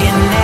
sin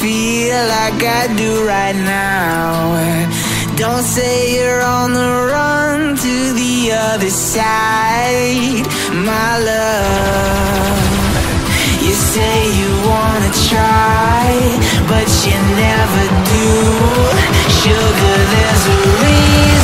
feel like I do right now. Don't say you're on the run to the other side, my love. You say you wanna try, but you never do. Sugar, there's a reason.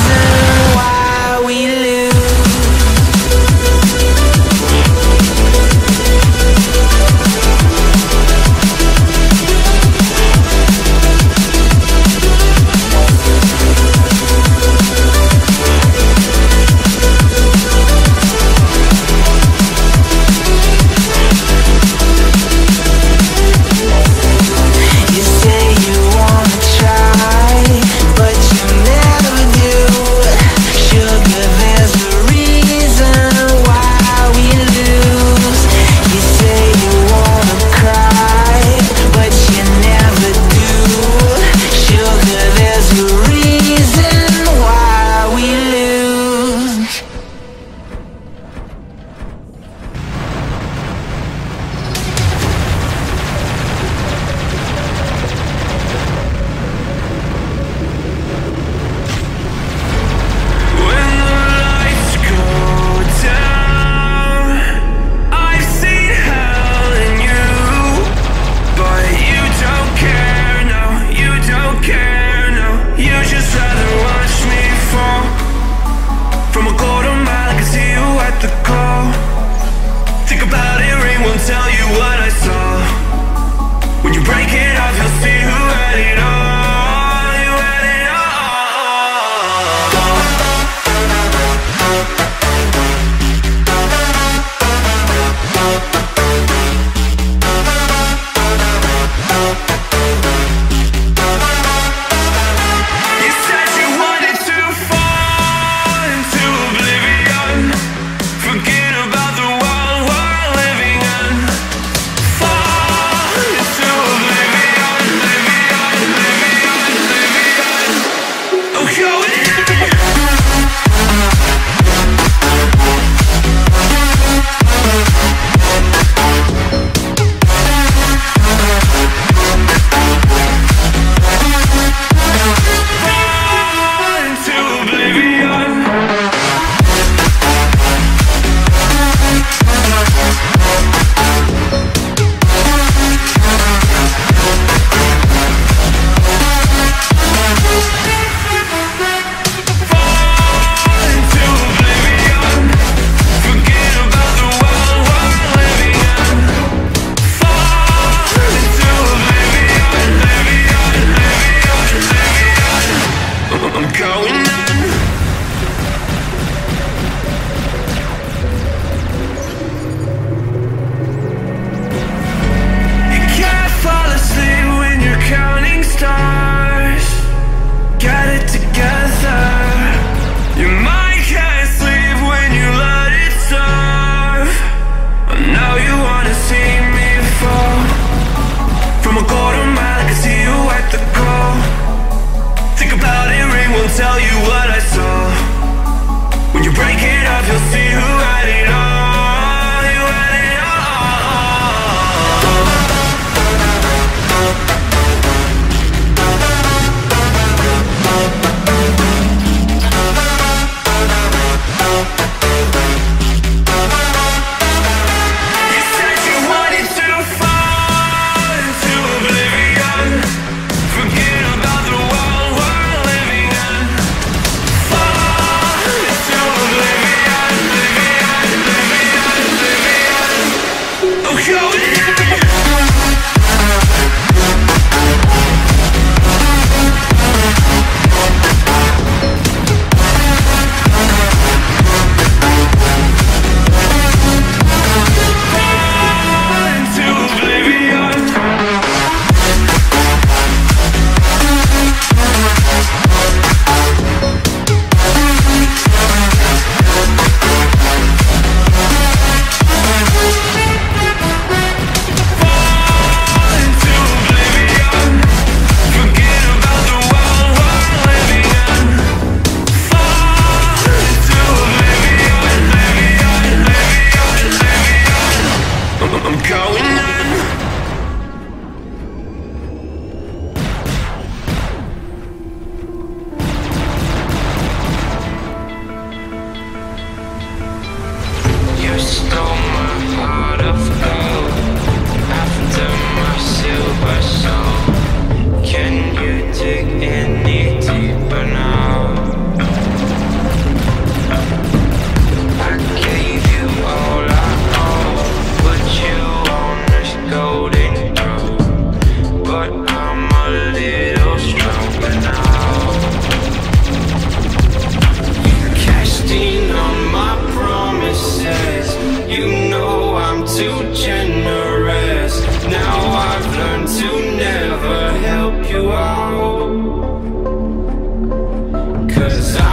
Cause I